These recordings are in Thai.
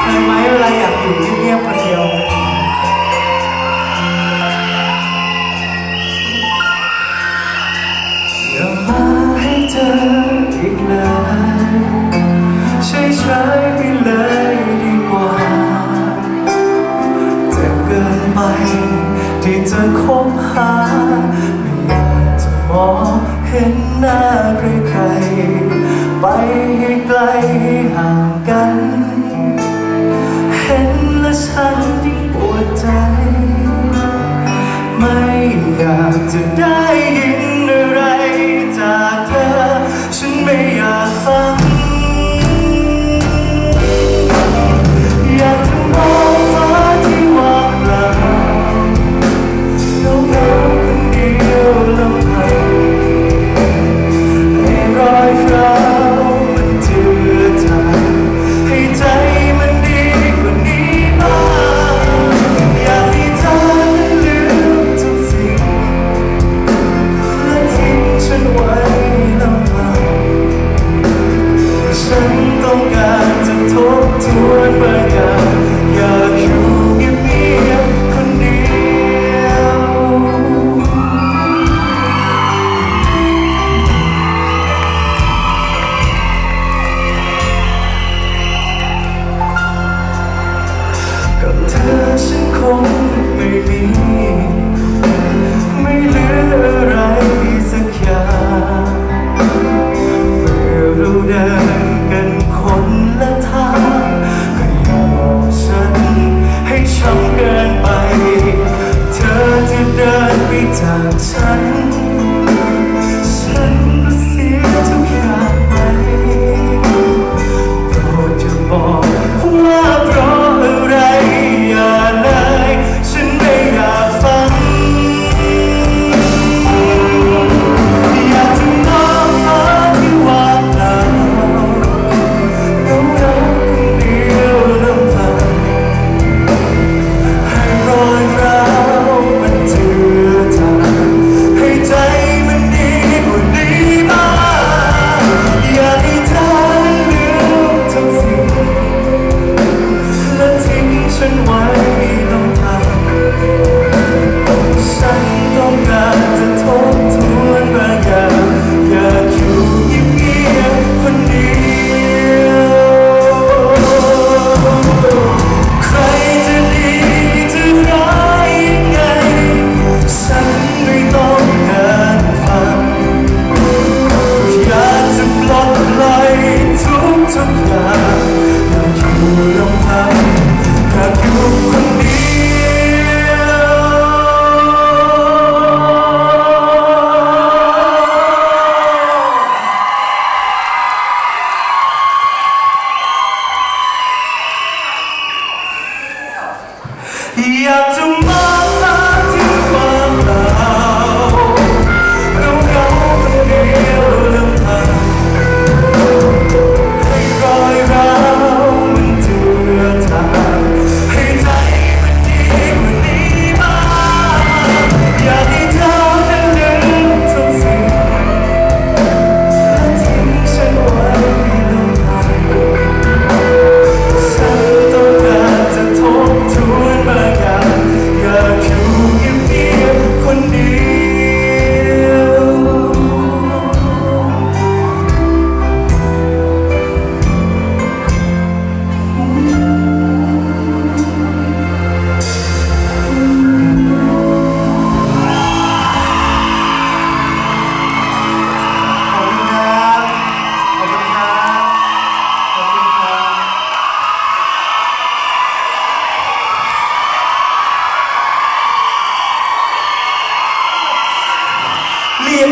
เคไมเวาอยากอยู่เงียบคนเดียวย่ามาให้เธออีกเลยใช้ใช้ไปเลยดีกว่าเจ็เกินไปที่เธอคบหาไม่อยากจะมอง เห็นหน้าใครๆไปให้ไกล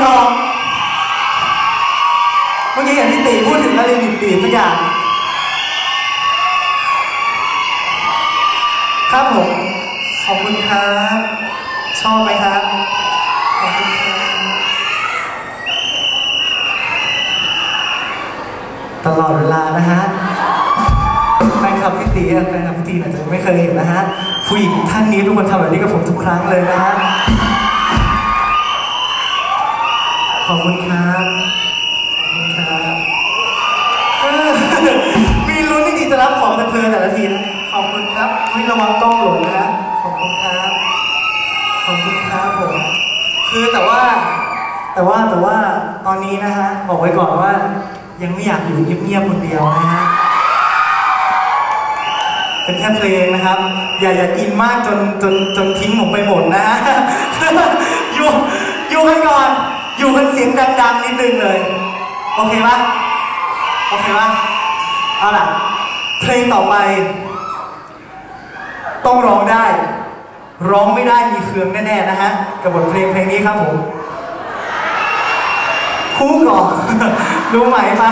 ทอง เมื่อกี้อย่างที่ตีพูดถึงนาฬิกาบีบสักอย่างครับผม ขอบคุณครับ ชอบไหมครับ ขอบคุณครับ ตลอดเวลานะฮะแฟนคลับพี่ตีแฟนคลับพี่ตีอาจจะไม่เคยเห็นนะฮะ ผู้หญิงท่านนี้ทุกคนทำแบบนี้กับผมทุกครั้งเลยนะฮะ ขอบคุณครับขอบคุณครับมีลุ้นจริงๆจะรับของเพลินๆแต่ละทีนะขอบคุณครับไม่ระวังกล้องหลงนะขอบคุณครับขอบคุณครับผมคือแต่ว่า แต่ว่าแต่ว่าตอนนี้นะฮะบอกไว้ก่อนว่า ยังไม่อยากอยู่เงียบๆคนเดียวนะฮะเป็นแค่เพลงนะครับ อย่าอย่าอินมากจนจนจนทิ้งผมไปหมดนะ สียงดังๆนิดนึงเลย โอเคปะโอเคปะเอาล่ะ เพลงต่อไป ต้องร้องได้ ร้องไม่ได้มีเครืองแน่ๆนะฮะ กับบทเพลงเพลงนี้ครับผม คู่ก่อนรู้ไหมปะ